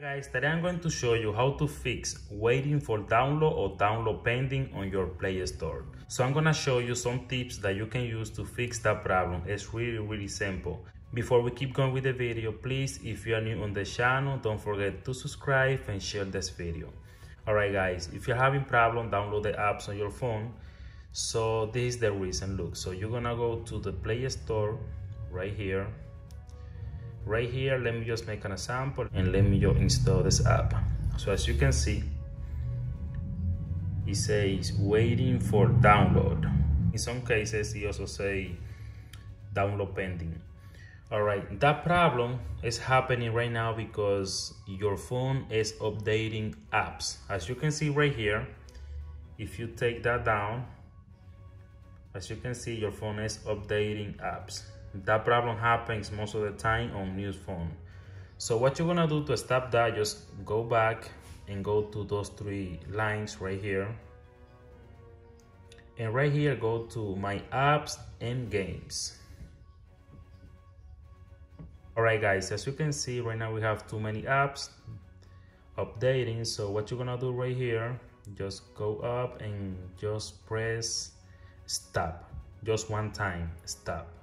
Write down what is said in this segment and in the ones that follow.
guys, today I'm going to show you how to fix waiting for download or download pending on your Play Store. So I'm gonna show you some tips that you can use to fix that problem. It's really, really simple. Before we keep going with the video, please, if you are new on the channel, don't forget to subscribe and share this video. Alright guys, if you're having problem, download the apps on your phone. So this is the reason, look. So you're gonna go to the Play Store right here right here let me just make an example and let me just install this app. So as you can see it says waiting for download. In some cases it also say download pending. All right that problem is happening right now because your phone is updating apps. As you can see right here if you take that down as you can see your phone is updating apps that problem happens most of the time on news phone. So what you're gonna do to stop that, just go back and go to those three lines right here. And right here, go to my apps and games. All right, guys, as you can see, right now we have too many apps updating. So what you're gonna do right here, just go up and just press stop. Just one time, stop.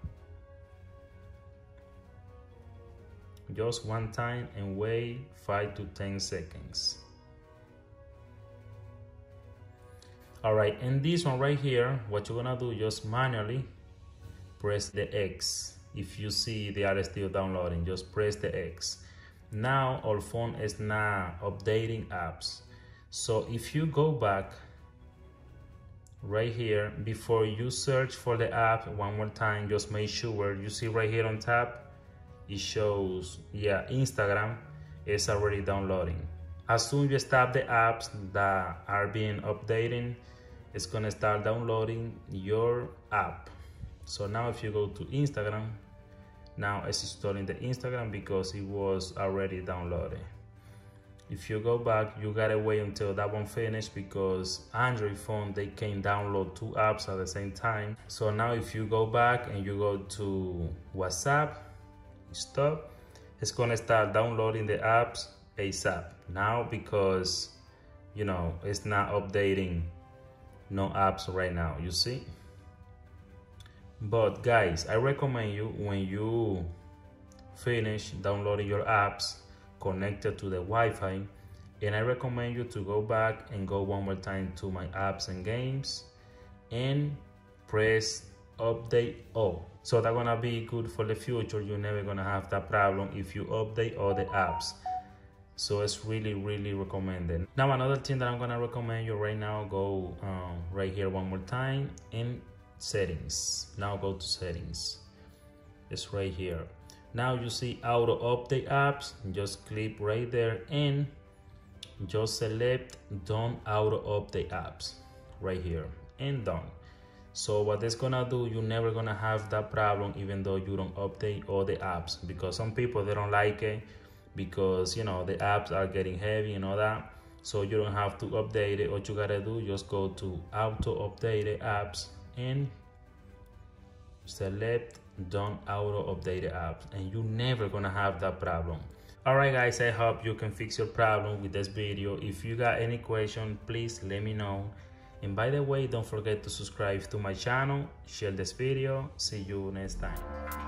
Just one time and wait 5 to 10 seconds. Alright, and this one right here, what you're gonna do, just manually press the X. If you see they are still downloading, just press the X. Now our phone is now updating apps. So if you go back right here, before you search for the app one more time, just make sure you see right here on top, it shows, yeah, Instagram is already downloading. As soon as you stop the apps that are being updated, it's gonna start downloading your app. So now if you go to Instagram, now it's installing the Instagram because it was already downloaded. If you go back, you gotta wait until that one finish because Android phone, they can download two apps at the same time. So now if you go back and you go to WhatsApp, stop, it's gonna start downloading the apps ASAP. Now because, you know, it's not updating no apps right now, you see? But guys, I recommend you when you finish downloading your apps connected to the Wi-Fi, and I recommend you to go back and go one more time to my apps and games and press update all. So that's gonna be good for the future. You're never gonna have that problem if you update all the apps. So it's really really recommended. Now another thing that i'm gonna recommend you right now go um, right here one more time in settings. Now go to settings. It's right here. Now you see auto update apps. Just click right there and just select don't auto update apps right here and done so what it's gonna do, you're never gonna have that problem even though you don't update all the apps because some people, they don't like it because, you know, the apps are getting heavy and all that. So you don't have to update it. What you gotta do, just go to auto update apps and select don't auto update apps and you're never gonna have that problem. Alright guys, I hope you can fix your problem with this video. If you got any question, please let me know and by the way, don't forget to subscribe to my channel, share this video, see you next time.